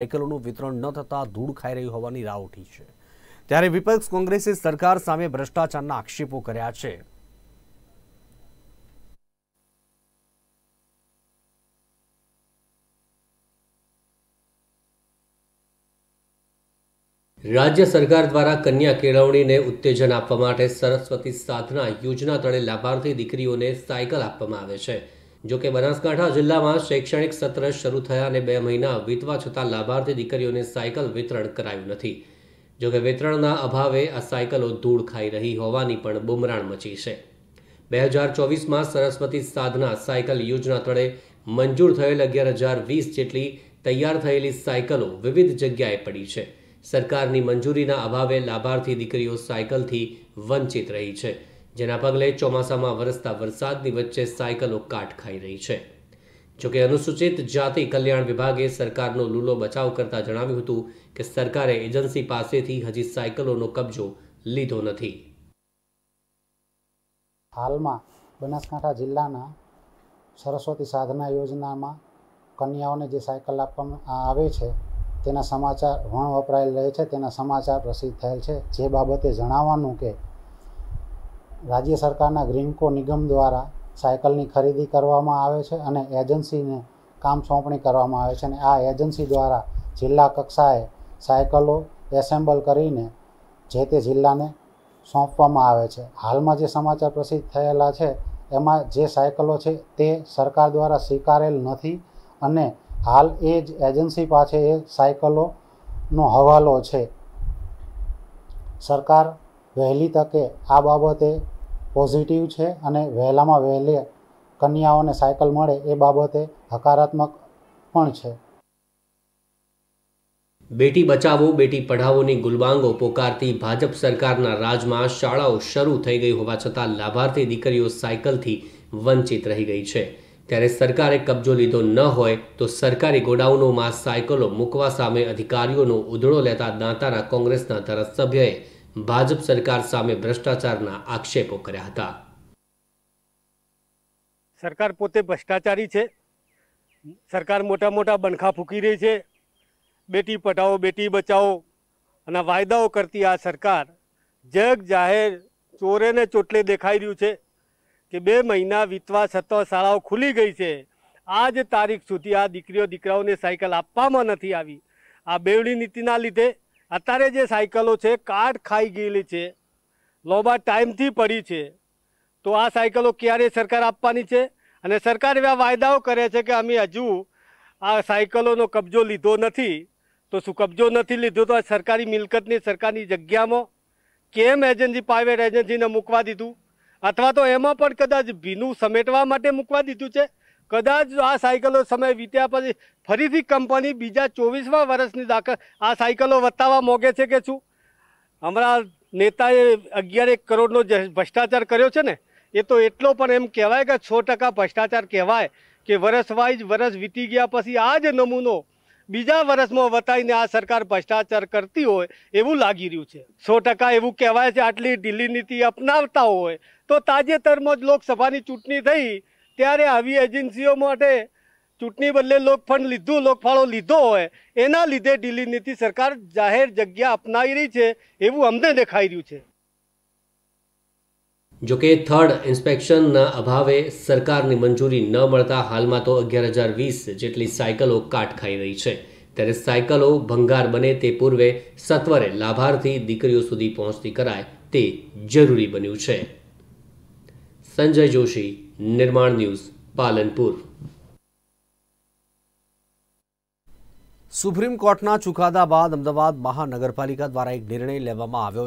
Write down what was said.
સાયકલોનું વિતરણ ન થતાં ધૂળ ખાઈ રહી હોવાની રાવ ઉઠી છે. ત્યારે વિપક્ષ કોંગ્રેસે સરકાર સામે ભ્રષ્ટાચારના આક્ષેપો કર્યા છે. રાજ્ય સરકાર દ્વારા કન્યા કેળવણીને ઉત્તેજન આપવા માટે સરસ્વતી સાધના યોજના તળે લાભાર્થી દીકરીઓને સાયકલ આપવામાં આવે છે. જો કે બનાસકાંઠા જિલ્લામાં શૈક્ષણિક સત્ર શરૂ થયા અને બે મહિના વીતવા છતાં લાભાર્થી દીકરીઓને સાયકલ વિતરણ કરાયું નથી. જોકે વિતરણના અભાવે આ સાયકલો ધૂળ ખાઈ રહી હોવાની પણ બુમરાણ મચી છે. બે હજાર ચોવીસમાં સરસ્વતી સાધના સાયકલ યોજના તળે મંજૂર થયેલ અગિયાર હજાર વીસ જેટલી તૈયાર થયેલી સાયકલો વિવિધ જગ્યાએ પડી છે. સરકારની મંજૂરીના અભાવે લાભાર્થી દીકરીઓ સાયકલથી વંચિત રહી છે. જેના પગલે ચોમાસામાં વરસતા વરસાદની વચ્ચે સાયકલો કાટ ખાઈ રહી છે. જોકે અનુસૂચિત જાતિ કલ્યાણ વિભાગે સરકારનો લૂલો બચાવ કરતા જણાવ્યું હતું કે સરકારે એજન્સી પાસેથી હજી સાયકલોનો કબજો લીધો નથી. હાલમાં બનાસકાંઠા જિલ્લાના સરસ્વતી સાધના યોજનામાં કન્યાઓને જે સાયકલ આપવામાં આવે છે, તેના સમાચાર વણ વપરાયેલ રહે છે, તેના સમાચાર પ્રસિદ્ધ થયેલ છે. જે બાબતે જણાવવાનું કે રાજ્ય સરકારના ગ્રીનકો નિગમ દ્વારા સાયકલની ખરીદી કરવામાં આવે છે અને એજન્સીને કામ સોંપણી કરવામાં આવે છે અને આ એજન્સી દ્વારા જિલ્લા કક્ષાએ સાયકલો એસેમ્બલ કરીને જે તે જિલ્લાને સોંપવામાં આવે છે. હાલમાં જે સમાચાર પ્રસિદ્ધ થયેલા છે, એમાં જે સાયકલો છે તે સરકાર દ્વારા સ્વીકારેલ નથી અને હાલ એ જ એજન્સી પાસે એ સાયકલોનો હવાલો છે. સરકાર વહેલી તકે આ બાબતે પોઝિટિવ છે અને વહેલામાં વહેલી કન્યાઓને સાયકલ મળે એ બાબતે હકારાત્મક પણ છે. બેટી બચાવો, બેટી પઢાવોની ગુલબાંગો પોકારતી ભાજપ સરકારના રાજમાં શાળાઓ શરૂ થઈ ગઈ હોવા છતાં લાભાર્થી દીકરીઓ સાયકલથી વંચિત રહી ગઈ છે. ત્યારે સરકારે કબજો લીધો ન હોય તો સરકારી ગોડાઉનોમાં સાયકલો મૂકવા સામે અધિકારીઓનો ઉધળો લેતા દાંતાના કોંગ્રેસના ધારાસભ્યએ ભાજપ સરકાર સામે ભ્રષ્ટાચારના આક્ષેપો કર્યા હતા. સરકાર પોતે ભ્રષ્ટાચારી છે. સરકાર મોટા મોટા બનખા ફૂંકી રહી છે. બેટી પઢાઓ, બેટી બચાવો અને વાયદાઓ કરતી આ સરકાર જગ જાહેર ચોરે ને ચોટલે દેખાઈ રહ્યું છે કે બે મહિના વીતવા છતાં શાળાઓ ખુલી ગઈ છે. આજ તારીખ સુધી આ દીકરીઓ, દીકરાઓને સાયકલ આપવામાં નથી આવી. આ બેવડી નીતિના લીધે અત્યારે જે સાયકલો છે કાટ ખાઈ ગયેલી છે, લોબા ટાઈમથી પડી છે. તો આ સાયકલો ક્યારે સરકાર આપવાની છે? અને સરકાર એવા વાયદાઓ કરે છે કે અમે હજુ આ સાયકલોનો કબજો લીધો નથી. તો શું કબજો નથી લીધો? તો આ સરકારી મિલકતની સરકારની જગ્યામાં કેમ એજન્સી પ્રાઇવેટ એજન્સીને મૂકવા દીધું? અથવા તો એમાં પણ કદાચ ભીનું સમેટવા માટે મૂકવા દીધું છે? કદાચ આ સાયકલો સમય વીત્યા પછી ફરીથી કંપની બીજા ચોવીસમાં વર્ષની દાખલ આ સાયકલો વતાવવા માગે છે કે શું? હમણાં નેતાએ અગિયાર એક કરોડનો જે ભ્રષ્ટાચાર કર્યો છે ને, એ તો એટલો પણ એમ કહેવાય કે છ ટકા ભ્રષ્ટાચાર કહેવાય કે વરસ વાઇઝ વરસ વીતી ગયા પછી આ જ નમૂનો બીજા વર્ષમાં વતાવીને આ સરકાર ભ્રષ્ટાચાર કરતી હોય એવું લાગી રહ્યું છે. સો ટકા એવું કહેવાય છે, આટલી ઢીલી નીતિ અપનાવતા હોય તો તાજેતરમાં જ લોકસભાની ચૂંટણી થઈ ત્યારે આવી એજન્સીઓ માટે ચૂંટણી બદલે લોકફંડ લીધું, લોકફાળો લીધો હોય, એના લીધે ઢીલી નીતિ સરકાર જાહેર જગ્યા અપનાવી રહી છે એવું અમને દેખાઈ રહ્યું છે. જોકે થર્ડ ઇન્સ્પેક્શનના અભાવે સરકારની મંજૂરી ન મળતા હાલમાં તો અગિયાર હજાર વીસ જેટલી સાયકલો કાટ ખાઈ રહી છે. ત્યારે સાયકલો ભંગાર બને તે પૂર્વે સત્વરે લાભાર્થી દીકરીઓ સુધી પહોંચતી કરાય તે જરૂરી બન્યું છે. સંજય જોશી નિર્માણ ન્યૂઝ, પાલનપુર. સુપ્રીમ કોર્ટના ચુકાદા બાદ અમદાવાદ મહાનગરપાલિકા દ્વારા એક નિર્ણય લેવામાં આવ્યો છે.